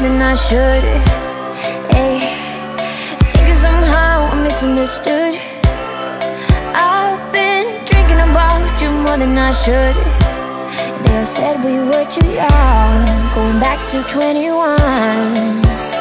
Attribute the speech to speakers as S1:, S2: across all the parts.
S1: more than I should. Hey, thinking somehow I'm misunderstood. I've been drinking about you more than I should. They said we were too young. Going back to 21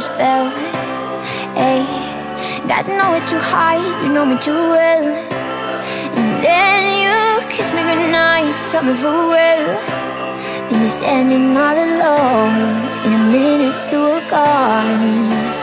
S1: your spell Hey, got nowhere to hide, you know me too well. And then you kiss me goodnight, tell me farewell. And you're standing all alone In a minute you were gone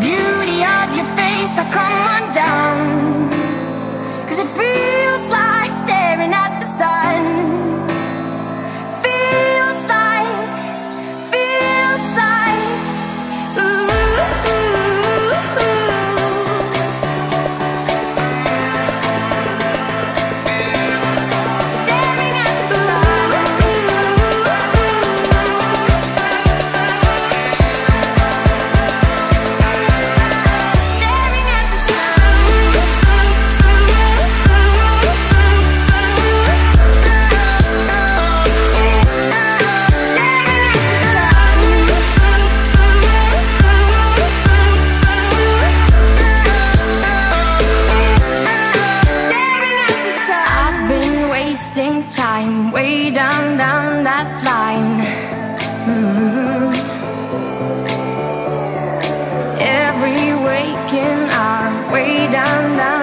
S1: beauty of your face I come undone. Cause it feels hour, way down, down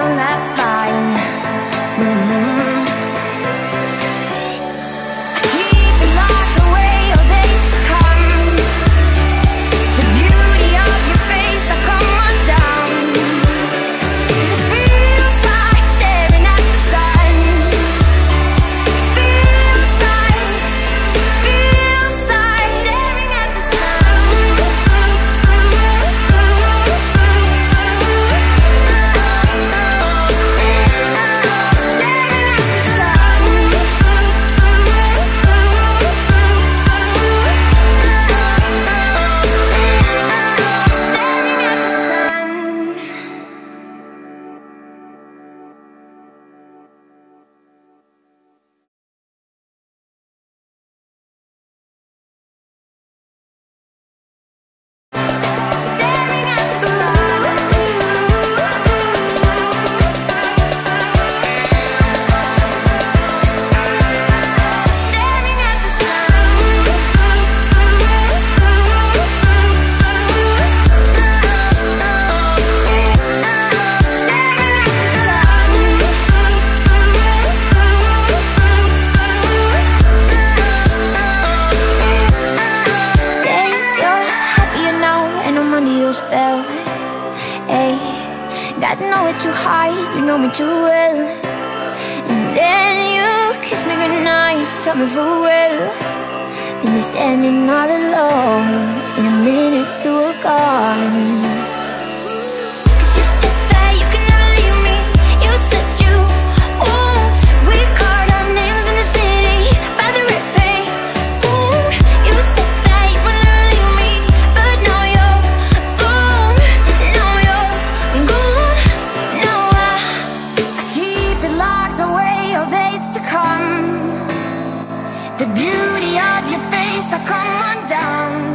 S1: hide, you know me too well. And then you kiss me goodnight, tell me farewell And you're standing all alone In a minute you were gone The beauty of your face, I come undone.